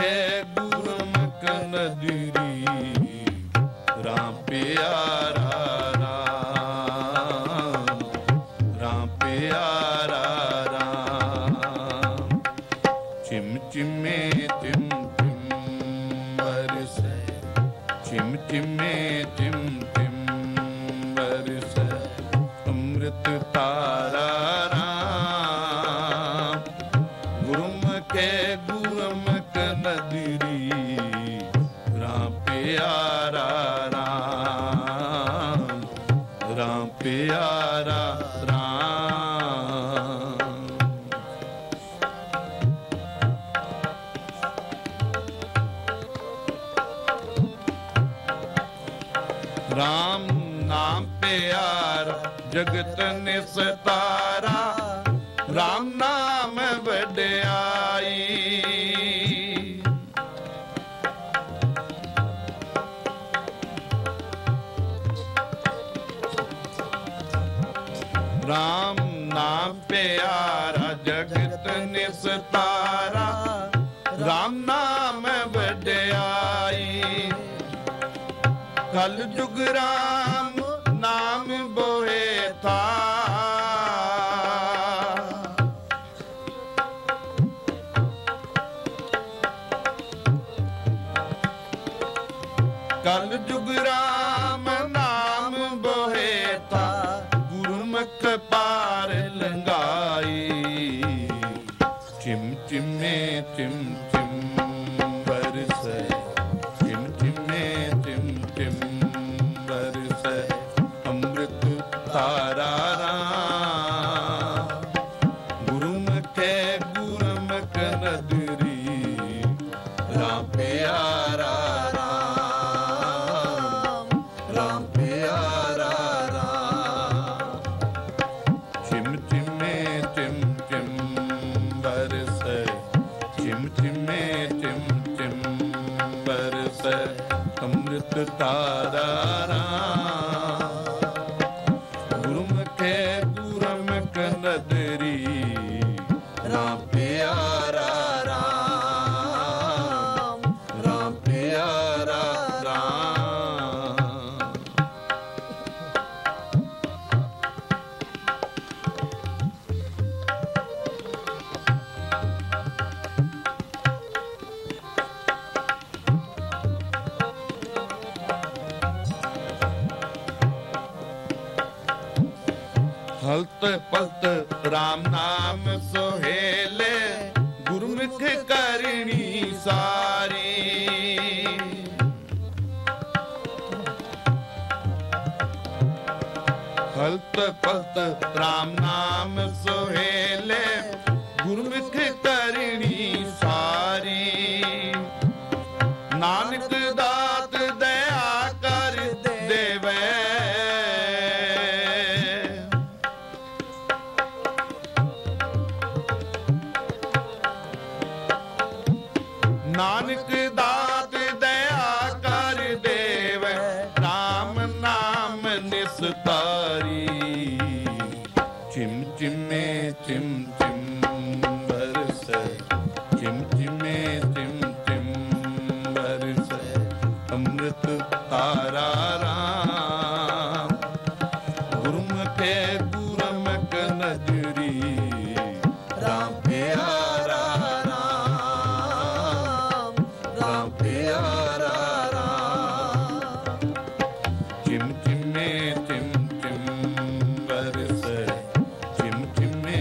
ਹੈ ਗੁਰਮੁਖ ਨਦਰੀ ਰਾਮ ਪਿਆਰਾ ਰਾਮ ਰਾਮ ਪਿਆਰਾ ਰਾਮ। ਚਿਮ ਚਿਮੇ ਤਿਮ ਤਿਮ ਮਰਸੈ ਚਿਮ ਚਿਮੇ ਤਾ ਰਾਮ ਨਾਮ ਪਿਆਰਾ ਜਗਤ ਨਿਸਤਾਰਾ ਰਾਮ ਨਾਮ ਵਡਿਆਈ। ਰਾਮ ਨਾਮ ਪਿਆਰਾ ਜਗਤ ਨਿਸਤਾਰਾ ਕਲ ਜੁਗ ਰਾਮ ਨਾਮ ਬੋਏ ਥਾ। ਕਲ ਜੁਗ ਰਾਮ ਨਾਮ ਬੋਏ ਥਾ। ਗੁਰਮੁਖ ਪਾਰ ਬਰਸੈ ਚਿਮ ਚਿਮੇ ਚਿਮ ਚਿਮ ਬਰਸੈ ਅੰਮ੍ਰਿਤ ਤਾਰਾ ਹਲਤ ਪਲਤ RAM ਨਾਮ ਸੁਹੇਲੇ ਗੁਰਮੁਖ ਕਰਨੀ ਸਾਰੀ। ਹਲਤ ਪਲਤ RAM ਨਾਮ ਸੋਹੇਲੇ ਨਾਨਕ ਦਾਤ ਦਇਆ ਕਰ ਦੇਵੇ RAM ਨਾਮ ਨਿਸਤਾਰੀ। ਚਿਮ ਚਿਮੇ ਚਿਮ ਚਿਮ ਬਰਸੈ ਚਿਮ ਚਿਮੇ ਚਿਮ ਚਿਮ ਬਰਸੈ ਅੰਮ੍ਰਿਤ ਤਾਰਾ ਰਾਮ ਚਿਮ ਚਿਮੇ